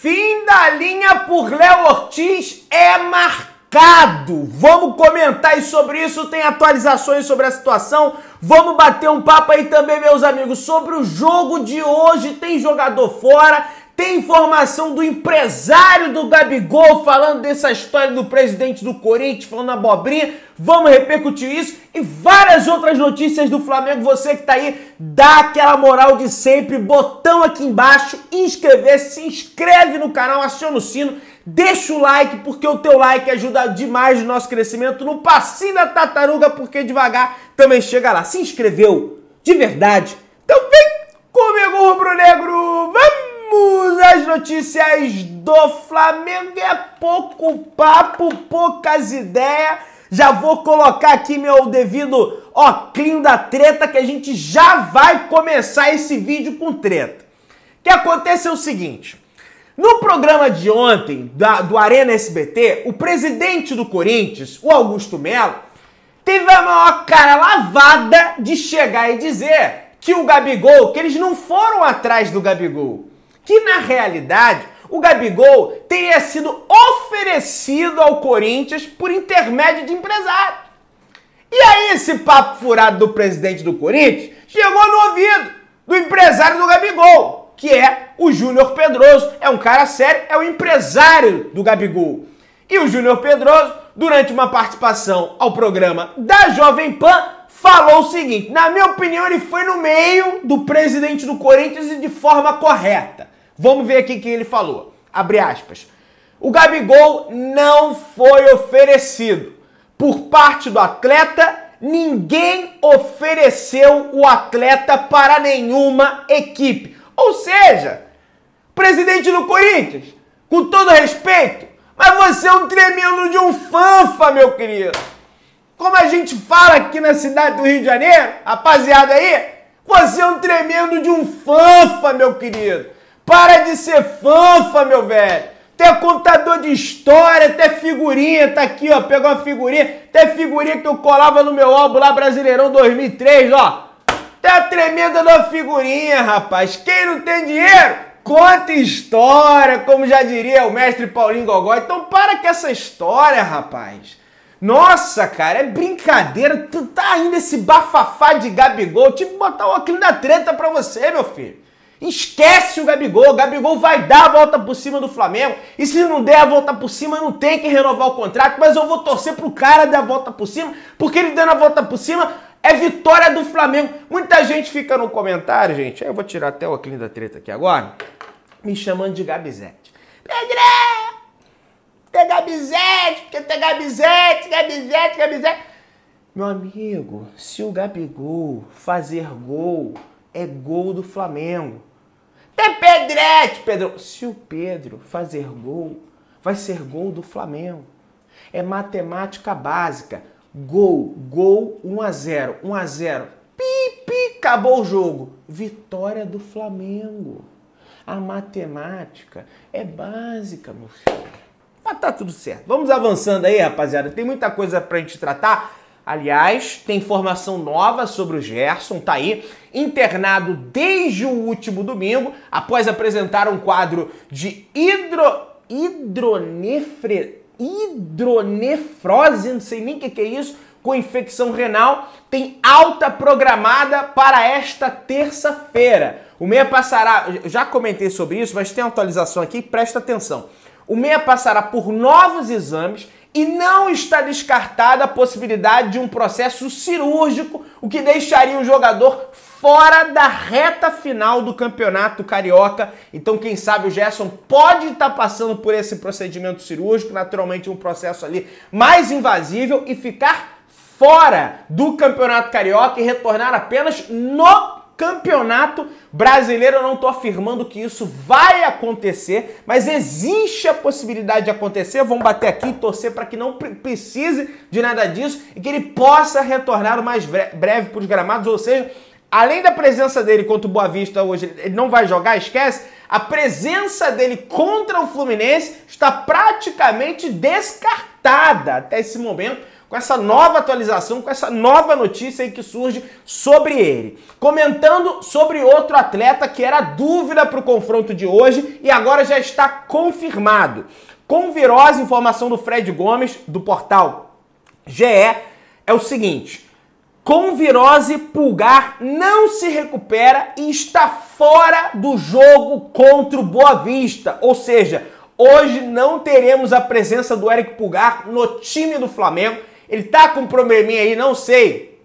Fim da linha por Léo Ortiz é marcado. Vamos comentar sobre isso, tem atualizações sobre a situação. Vamos bater um papo aí também, meus amigos, sobre o jogo de hoje. Tem jogador fora, tem informação do empresário do Gabigol falando dessa história do presidente do Corinthians, falando abobrinha. Vamos repercutir isso e várias outras notícias do Flamengo. Você que tá aí, dá aquela moral de sempre, botão aqui embaixo, inscrever, se inscreve no canal, aciona o sino, deixa o like, porque o teu like ajuda demais no nosso crescimento no passinho da tartaruga, porque devagar também chega lá. Se inscreveu de verdade? Então vem comigo, Rubro Negro! Vamos! Vamos às notícias do Flamengo. É pouco papo, poucas ideias. Já vou colocar aqui meu devido óculos da treta que a gente já vai começar esse vídeo com treta. O que acontece é o seguinte. No programa de ontem, da, do Arena SBT, o presidente do Corinthians, o Augusto Melo, teve a maior cara lavada de chegar e dizer que o Gabigol, que eles não foram atrás do Gabigol que na realidade o Gabigol teria sido oferecido ao Corinthians por intermédio de empresário. E aí esse papo furado do presidente do Corinthians chegou no ouvido do empresário do Gabigol, que é o Júnior Pedroso. É um cara sério, é o empresário do Gabigol. E o Júnior Pedroso, durante uma participação ao programa da Jovem Pan, falou o seguinte: na minha opinião, ele foi no meio do presidente do Corinthians e de forma correta. Vamos ver aqui o que ele falou. Abre aspas. O Gabigol não foi oferecido. Por parte do atleta, ninguém ofereceu o atleta para nenhuma equipe. Ou seja, presidente do Corinthians, com todo respeito, mas você é um tremendo de um fanfa, meu querido. Como a gente fala aqui na cidade do Rio de Janeiro, rapaziada aí, você é um tremendo de um fanfa, meu querido. Para de ser fanfa, meu velho. Até contador de história, até figurinha, tá aqui, ó. Pegou uma figurinha, até figurinha que eu colava no meu álbum lá, Brasileirão 2003, ó. Até a tremenda da figurinha, rapaz. Quem não tem dinheiro, conta história, como já diria o mestre Paulinho Gogó. Então para com essa história, rapaz. Nossa, cara, é brincadeira. Tu tá ainda esse bafafá de Gabigol. Que botar o óculos da treta pra você, meu filho. Esquece o Gabigol. O Gabigol vai dar a volta por cima do Flamengo. E se não der a volta por cima, não tem que renovar o contrato. Mas eu vou torcer pro cara dar a volta por cima, porque ele dando a volta por cima é vitória do Flamengo. Muita gente fica no comentário, gente. Eu vou tirar até o óculos da treta aqui agora. Me chamando de Gabizete. Pedré! Tem Gabizete, porque tem Gabizete, Gabizete, Gabizete. Meu amigo, se o Gabigol fazer gol, é gol do Flamengo. Tem Pedrete, Pedro. Se o Pedro fazer gol, vai ser gol do Flamengo. É matemática básica. Gol, gol, 1 a 0, 1 a 0. Pi, acabou o jogo. Vitória do Flamengo. A matemática é básica, meu filho. Mas tá tudo certo. Vamos avançando aí, rapaziada. Tem muita coisa pra gente tratar. Aliás, tem informação nova sobre o Gerson, tá aí, internado desde o último domingo, após apresentar um quadro de hidro, hidronefre, hidronefrose, não sei nem o que, que é isso, com infecção renal, tem alta programada para esta terça-feira. O meia passará, já comentei sobre isso, mas tem atualização aqui, presta atenção. O meia passará por novos exames e não está descartada a possibilidade de um processo cirúrgico, o que deixaria o jogador fora da reta final do campeonato carioca. Então, quem sabe o Gerson pode estar passando por esse procedimento cirúrgico, naturalmente um processo ali mais invasível e ficar fora do campeonato carioca e retornar apenas no campeonato brasileiro. Eu não estou afirmando que isso vai acontecer, mas existe a possibilidade de acontecer. Vamos bater aqui e torcer para que não precise de nada disso e que ele possa retornar o mais breve para os gramados. Ou seja, além da presença dele contra o Boa Vista hoje, ele não vai jogar, esquece. A presença dele contra o Fluminense está praticamente descartada até esse momento com essa nova atualização, com essa nova notícia aí que surge sobre ele. Comentando sobre outro atleta que era dúvida para o confronto de hoje e agora já está confirmado. Com virose, informação do Fred Gomes, do portal GE, é o seguinte. Com virose, Pulgar não se recupera e está fora do jogo contra o Boa Vista. Ou seja, hoje não teremos a presença do Eric Pulgar no time do Flamengo. Ele tá com um probleminha aí, não sei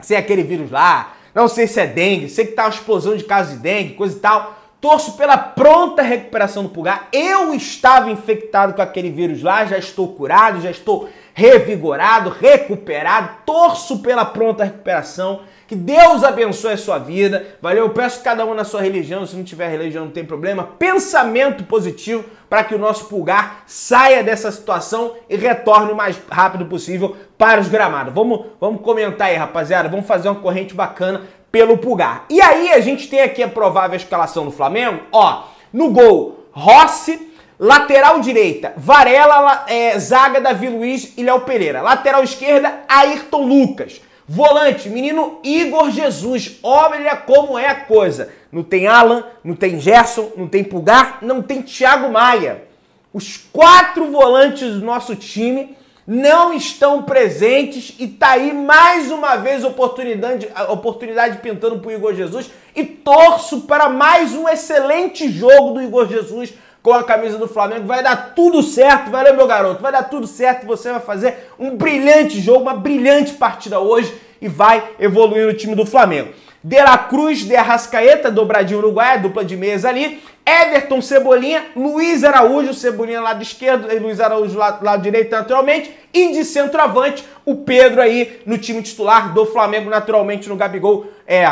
se é aquele vírus lá, não sei se é dengue, sei que tá uma explosão de casos de dengue, coisa e tal. Torço pela pronta recuperação do pulgar. Eu estava infectado com aquele vírus lá, já estou curado, já estou revigorado, recuperado. Torço pela pronta recuperação. Que Deus abençoe a sua vida. Valeu? Eu peço cada um na sua religião. Se não tiver religião, não tem problema. Pensamento positivo para que o nosso pulgar saia dessa situação e retorne o mais rápido possível para os gramados. Vamos, vamos comentar aí, rapaziada. Vamos fazer uma corrente bacana pelo Pulgar. E aí a gente tem aqui a provável escalação do Flamengo, ó, no gol, Rossi, lateral direita, Varela, é, zaga Davi Luiz e Léo Pereira, lateral esquerda, Ayrton Lucas, volante, menino Igor Jesus, olha como é a coisa, não tem Alan, não tem Gerson, não tem Pulgar, não tem Thiago Maia, os quatro volantes do nosso time não estão presentes e tá aí mais uma vez oportunidade, oportunidade pintando pro Igor Jesus e torço para mais um excelente jogo do Igor Jesus com a camisa do Flamengo. Vai dar tudo certo, valeu meu garoto, vai dar tudo certo você vai fazer um brilhante jogo, uma brilhante partida hoje e vai evoluir no time do Flamengo. De La Cruz, de Arrascaeta, dobradinho uruguaia, dupla de meias ali. Everton Cebolinha, Luiz Araújo, Cebolinha lado esquerdo, e Luiz Araújo lado, lado direito naturalmente. E de centroavante, o Pedro aí no time titular do Flamengo, naturalmente no Gabigol. É,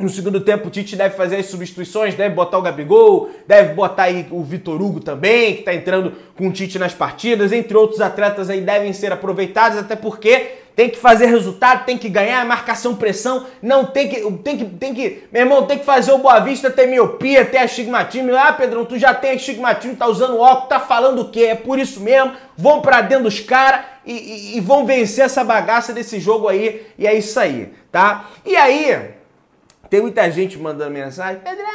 no segundo tempo, o Tite deve fazer as substituições, deve botar o Gabigol, deve botar aí o Vitor Hugo também, que está entrando com o Tite nas partidas, entre outros atletas aí devem ser aproveitados, até porque tem que fazer resultado, tem que ganhar, marcação, pressão, não tem que, tem que, tem que, meu irmão, tem que fazer o Boa Vista ter miopia, ter astigmatismo. Ah, Pedrão, tu já tem astigmatismo, tá usando óculos, tá falando o quê? É por isso mesmo, vão para dentro dos caras e, e, e vão vencer essa bagaça desse jogo aí, e é isso aí, tá? E aí, tem muita gente mandando mensagem, Pedrão,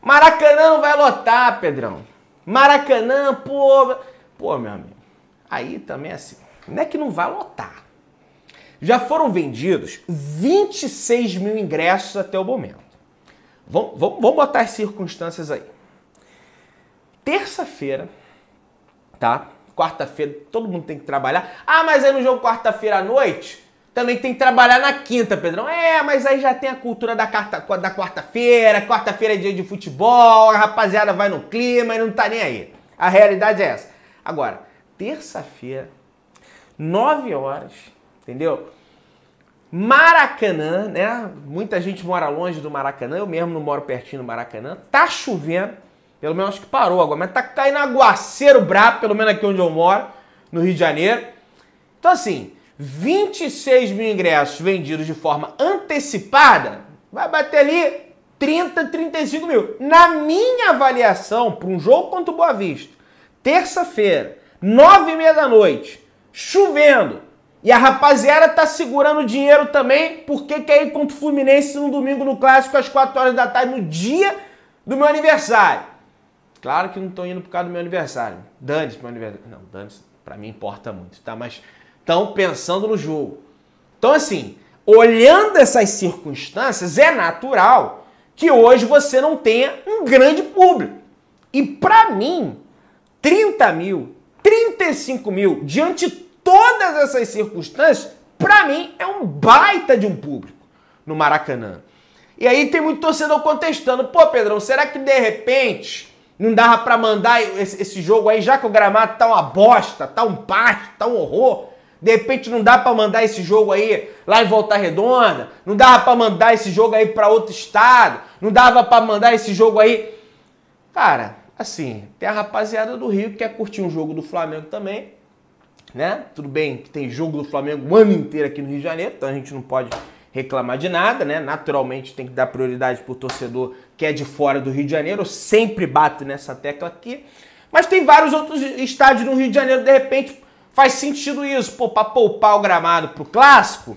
Maracanã não vai lotar, Pedrão. Maracanã, pô, pô, meu amigo, aí também é assim. Não é que não vai lotar. Já foram vendidos 26 mil ingressos até o momento. Vamos, botar as circunstâncias aí. Terça-feira, tá? Quarta-feira, todo mundo tem que trabalhar. Ah, mas aí no jogo quarta-feira à noite, também tem que trabalhar na quinta, Pedrão. É, mas aí já tem a cultura da, da quarta-feira, quarta-feira é dia de futebol, a rapaziada vai no clima e não tá nem aí. A realidade é essa. Agora, terça-feira, 9 horas, entendeu? Maracanã, né? Muita gente mora longe do Maracanã, eu mesmo não moro pertinho do Maracanã. Tá chovendo, pelo menos acho que parou agora, mas tá caindo aguaceiro brabo, pelo menos aqui onde eu moro, no Rio de Janeiro. Então, assim, 26 mil ingressos vendidos de forma antecipada, vai bater ali 30, 35 mil. Na minha avaliação, para um jogo contra o Boa Vista, terça-feira, nove e meia da noite, chovendo. E a rapaziada tá segurando dinheiro também, porque quer ir contra o Fluminense no domingo no Clássico às 4 horas da tarde, no dia do meu aniversário. Claro que não tô indo por causa do meu aniversário. Dane-se meu aniversário. Não, dane-se, pra mim importa muito, tá? Mas estão pensando no jogo. Então, assim, olhando essas circunstâncias, é natural que hoje você não tenha um grande público. E para mim, 30 mil, 35 mil, diante de todas essas circunstâncias, para mim é um baita de um público no Maracanã. E aí tem muito torcedor contestando, pô Pedrão, será que de repente não dava para mandar esse, jogo aí, já que o gramado tá uma bosta, tá um pasto, tá um horror, de repente não dá para mandar esse jogo aí lá em Volta Redonda, não dava para mandar esse jogo aí para outro estado, não dava para mandar esse jogo aí. Cara, assim, tem a rapaziada do Rio que quer curtir um jogo do Flamengo também, né? Tudo bem que tem jogo do Flamengo o ano inteiro aqui no Rio de Janeiro, então a gente não pode reclamar de nada, né? Naturalmente tem que dar prioridade pro torcedor que é de fora do Rio de Janeiro, eu sempre bato nessa tecla aqui. Mas tem vários outros estádios no Rio de Janeiro, de repente, Faz sentido isso, pô, pra poupar o gramado pro clássico,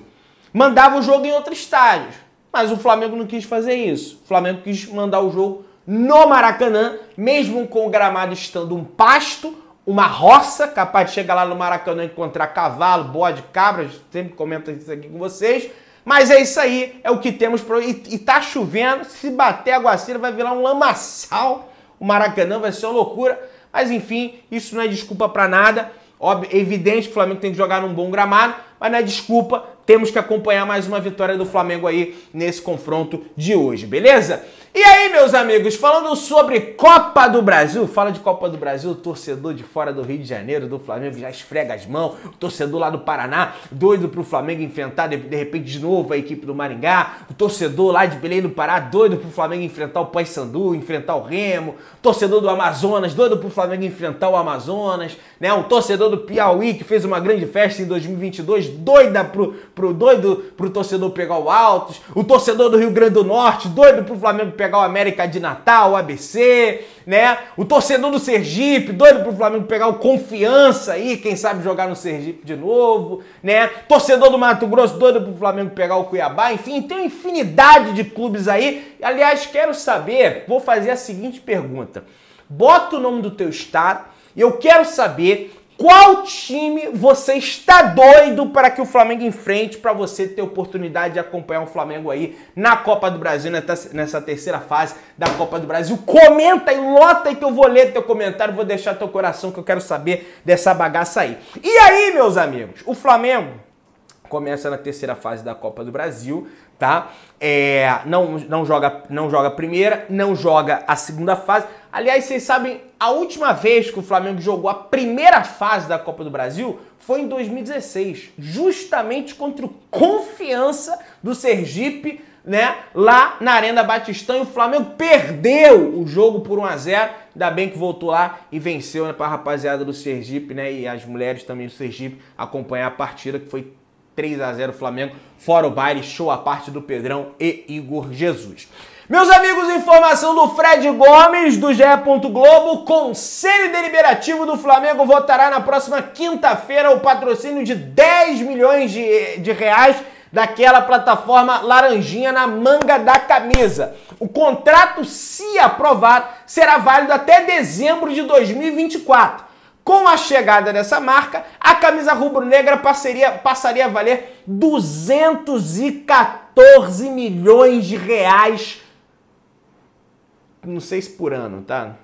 mandava o jogo em outro estádio. Mas o Flamengo não quis fazer isso. O Flamengo quis mandar o jogo no Maracanã, mesmo com o gramado estando um pasto, uma roça, capaz de chegar lá no Maracanã e encontrar cavalo, bode, cabra, sempre comento isso aqui com vocês. Mas é isso aí, é o que temos. Pro... E, e tá chovendo, se bater aguaceira vai virar um lamaçal. O Maracanã vai ser uma loucura. Mas enfim, isso não é desculpa para nada. Óbvio, é evidente que o Flamengo tem que jogar num bom gramado, mas não é desculpa. Temos que acompanhar mais uma vitória do Flamengo aí nesse confronto de hoje, beleza? E aí, meus amigos, falando sobre Copa do Brasil, fala de Copa do Brasil, torcedor de fora do Rio de Janeiro, do Flamengo, já esfrega as mãos, torcedor lá do Paraná, doido pro Flamengo enfrentar de, de repente de novo a equipe do Maringá, o torcedor lá de Belém do Pará, doido pro Flamengo enfrentar o Paysandu, enfrentar o Remo, torcedor do Amazonas, doido pro Flamengo enfrentar o Amazonas, né? O torcedor do Piauí que fez uma grande festa em 2022, doida pro, pro doido pro torcedor pegar o Altos, o torcedor do Rio Grande do Norte, doido pro Flamengo pegar o América de Natal, o ABC, né? O torcedor do Sergipe, doido pro Flamengo pegar o Confiança aí, quem sabe jogar no Sergipe de novo, né? Torcedor do Mato Grosso, doido pro Flamengo pegar o Cuiabá, enfim, tem uma infinidade de clubes aí. Aliás, quero saber, vou fazer a seguinte pergunta. Bota o nome do teu estado e eu quero saber qual time você está doido para que o Flamengo enfrente para você ter oportunidade de acompanhar o Flamengo aí na Copa do Brasil, nessa terceira fase da Copa do Brasil? Comenta e lota aí que eu vou ler teu comentário, vou deixar teu coração que eu quero saber dessa bagaça aí. E aí, meus amigos, o Flamengo começa na terceira fase da Copa do Brasil, tá? É, não, não, joga, não joga a primeira, não joga a segunda fase. Aliás, vocês sabem, a última vez que o Flamengo jogou a primeira fase da Copa do Brasil foi em 2016, justamente contra o Confiança do Sergipe, né? Lá na Arena Batistão e o Flamengo perdeu o jogo por 1 a 0. Ainda bem que voltou lá e venceu né, para a rapaziada do Sergipe, né? E as mulheres também do Sergipe acompanhar a partida que foi 3 a 0 Flamengo, fora o baile, show a parte do Pedrão e Igor Jesus. Meus amigos, informação do Fred Gomes, do GE. Globo. Conselho Deliberativo do Flamengo votará na próxima quinta-feira o patrocínio de 10 milhões de, de reais daquela plataforma laranjinha na manga da camisa. O contrato, se aprovado, será válido até dezembro de 2024. Com a chegada dessa marca, a camisa rubro-negra passaria, a valer 214 milhões de reais não sei se por ano, tá?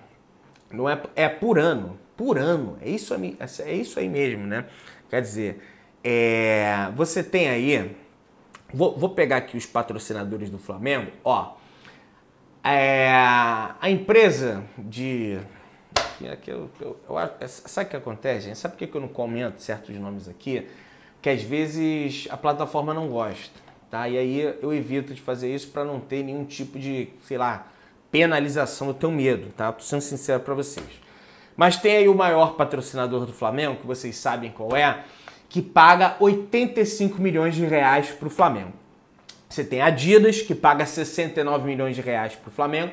Não é, é por ano, por ano. É isso, é isso aí mesmo, né? Quer dizer, é, você tem aí, vou, vou pegar aqui os patrocinadores do Flamengo, ó. É, a empresa de aqui eu, eu, eu, sabe o que acontece, gente? Sabe por que eu não comento certos nomes aqui? Que às vezes a plataforma não gosta, tá? E aí eu evito de fazer isso para não ter nenhum tipo de, sei lá, penalização, eu tenho medo, tá? Tô sendo sincero para vocês. Mas tem aí o maior patrocinador do Flamengo, que vocês sabem qual é, que paga 85 milhões de reais para o Flamengo. Você tem a Adidas, que paga 69 milhões de reais para o Flamengo.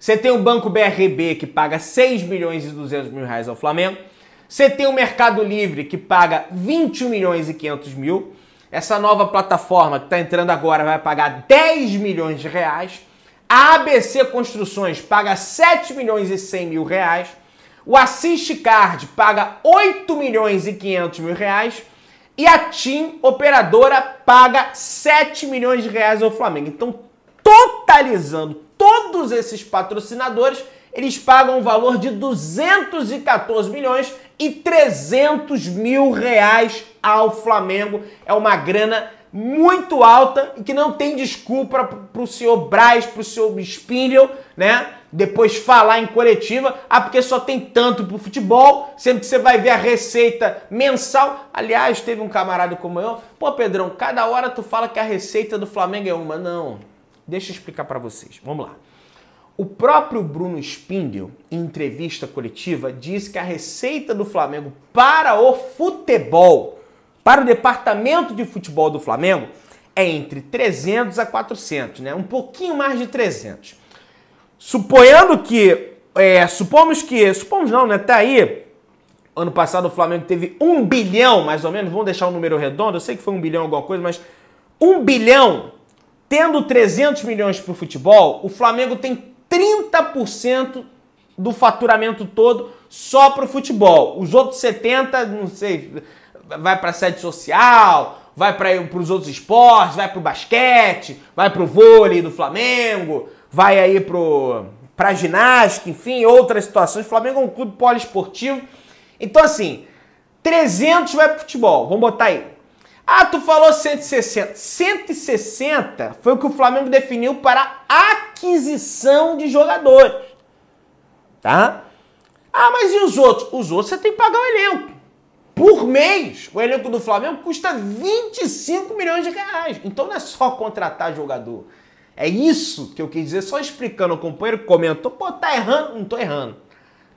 Você tem o Banco BRB, que paga 6 milhões e 200 mil reais ao Flamengo. Você tem o Mercado Livre, que paga 21 milhões e 500 mil. Essa nova plataforma que está entrando agora vai pagar 10 milhões de reais. A ABC Construções paga 7 milhões e 100 mil reais. O Assist Card paga 8 milhões e 500 mil reais. E a TIM Operadora paga 7 milhões de reais ao Flamengo. Então, totalizando todos esses patrocinadores, eles pagam um valor de 214 milhões e 300 mil reais ao Flamengo. É uma grana muito alta e que não tem desculpa para o senhor Braz, para o senhor Spindle, né? Depois falar em coletiva, ah, porque só tem tanto pro futebol, sempre que você vai ver a receita mensal. Aliás, teve um camarada como eu, pô, Pedrão, cada hora tu fala que a receita do Flamengo é uma. Não, deixa eu explicar para vocês. Vamos lá. O próprio Bruno Spindel, em entrevista coletiva, disse que a receita do Flamengo para o futebol para o departamento de futebol do Flamengo é entre 300 a 400, né? Um pouquinho mais de 300. Suponhando que, é, supomos que, supomos não, né? Tá aí Ano passado o Flamengo teve um bilhão, mais ou menos, vamos deixar um número redondo, eu sei que foi um bilhão alguma coisa, mas um bilhão, tendo 300 milhões para o futebol, o Flamengo tem 30% do faturamento todo só para o futebol. Os outros 70, não sei, vai para sede social, vai para os outros esportes, vai para o basquete, vai para o vôlei do Flamengo, vai aí para ginástica, enfim, outras situações. O Flamengo é um clube poliesportivo então, assim, 300 vai pro futebol. Vamos botar aí. Ah, tu falou 160. 160 foi o que o Flamengo definiu para aquisição de jogadores. Tá? Ah, mas e os outros? Os outros você tem que pagar o elenco. Por mês, o elenco do Flamengo custa 25 milhões de reais. Então não é só contratar jogador. É isso que eu quis dizer, só explicando. O companheiro comentou, pô, tá errando. Não tô errando.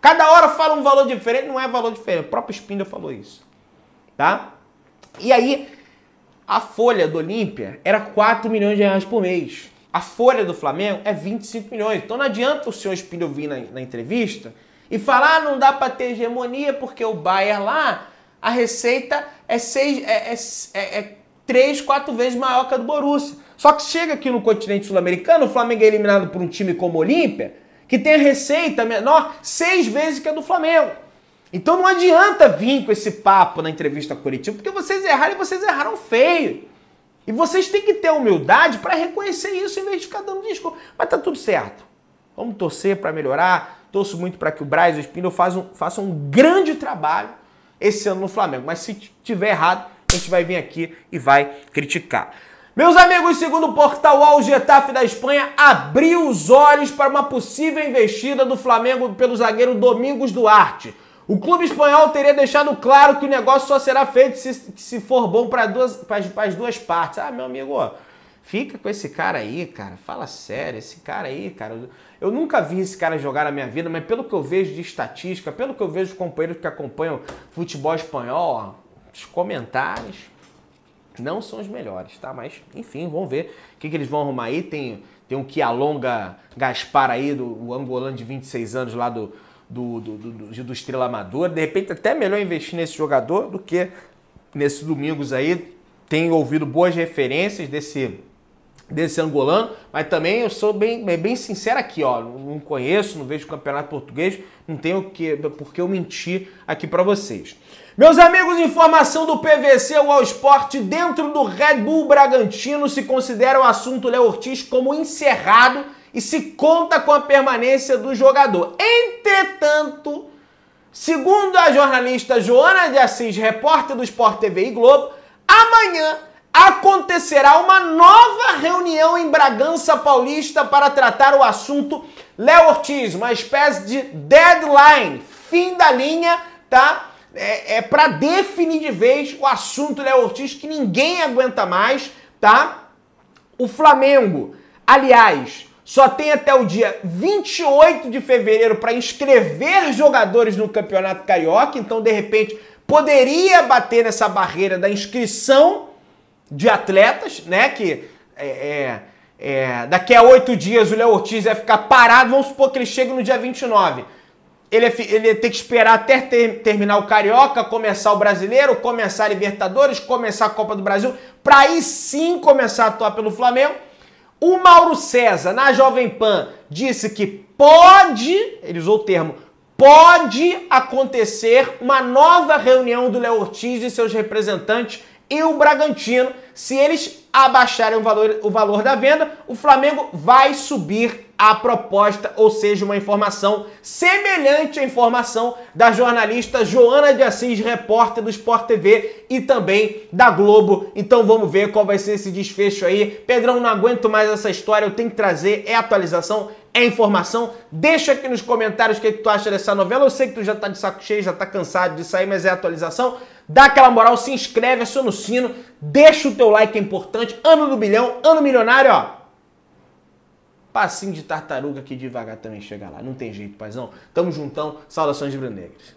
Cada hora fala um valor diferente, não é valor diferente. O próprio Spindle falou isso. Tá? E aí, a folha do Olímpia era 4 milhões de reais por mês. A folha do Flamengo é 25 milhões. Então não adianta o senhor Spindle vir na, na entrevista e falar, ah, não dá para ter hegemonia porque o Bayer lá, a receita é, seis, é, é, é, é três, quatro vezes maior que a do Borussia. Só que chega aqui no continente sul-americano, o Flamengo é eliminado por um time como o Olímpia, que tem a receita menor seis vezes que a do Flamengo. Então não adianta vir com esse papo na entrevista coletiva, porque vocês erraram e vocês erraram feio. E vocês têm que ter humildade para reconhecer isso em vez de ficar dando desculpa. Mas tá tudo certo. Vamos torcer para melhorar. Torço muito para que o Braz e o Espino façam, um grande trabalho esse ano no Flamengo. Mas se tiver errado, a gente vai vir aqui e vai criticar. Meus amigos, segundo o portal Al Getafe da Espanha, abriu os olhos para uma possível investida do Flamengo pelo zagueiro Domingos Duarte. O clube espanhol teria deixado claro que o negócio só será feito se, se for bom para as duas partes. Ah, meu amigo, ó, fica com esse cara aí, cara. Fala sério, esse cara aí, cara. Eu nunca vi esse cara jogar na minha vida, mas pelo que eu vejo de estatística, pelo que eu vejo de companheiros que acompanham futebol espanhol, ó, os comentários não são os melhores, tá? Mas, enfim, vamos ver o que, que eles vão arrumar aí. Tem, tem um Kialonga Gaspar aí, do, o angolano de 26 anos lá do, do, do, do, do Estrela Amador. De repente, até melhor investir nesse jogador do que nesses domingos aí. Tenho ouvido boas referências desse, desse angolano, mas também eu sou bem, bem sincero aqui, ó. Não conheço, não vejo o campeonato português, não tenho que, por que eu mentir aqui para vocês. Meus amigos, informação do PVC ao Esporte, dentro do Red Bull Bragantino se considera o assunto Léo Ortiz como encerrado e se conta com a permanência do jogador. Entretanto, segundo a jornalista Joana de Assis, repórter do Sport TV e Globo, amanhã acontecerá uma nova reunião em Bragança Paulista para tratar o assunto Léo Ortiz, uma espécie de deadline, fim da linha, tá? é, é para definir de vez o assunto Léo Ortiz que ninguém aguenta mais, tá? O Flamengo, aliás, só tem até o dia 28 de fevereiro para inscrever jogadores no Campeonato Carioca, então de repente poderia bater nessa barreira da inscrição de atletas, né? Que é, é, é, daqui a oito dias o Léo Ortiz vai ficar parado, vamos supor que ele chegue no dia 29 ele, ele ia ter que esperar até ter, terminar o Carioca, começar o Brasileiro, começar a Libertadores, começar a Copa do Brasil, para aí sim começar a atuar pelo Flamengo. O Mauro César, na Jovem Pan, disse que pode, ele usou o termo, pode acontecer uma nova reunião do Léo Ortiz e seus representantes e o Bragantino. Se eles abaixarem o valor, o valor da venda, o Flamengo vai subir a proposta, ou seja, uma informação semelhante à informação da jornalista Joana de Assis, repórter do Sport TV e também da Globo. Então vamos ver qual vai ser esse desfecho aí. Pedrão, não aguento mais essa história, eu tenho que trazer, é atualização, é informação. Deixa aqui nos comentários o que, é que tu acha dessa novela. Eu sei que tu já tá de saco cheio, já tá cansado de sair, mas é atualização. Dá aquela moral, se inscreve, aciona o sino, deixa o teu like, é importante. Ano do bilhão, ano milionário, ó. Passinho de tartaruga que devagar também chega lá. Não tem jeito, paizão. Tamo juntão. Saudações de negras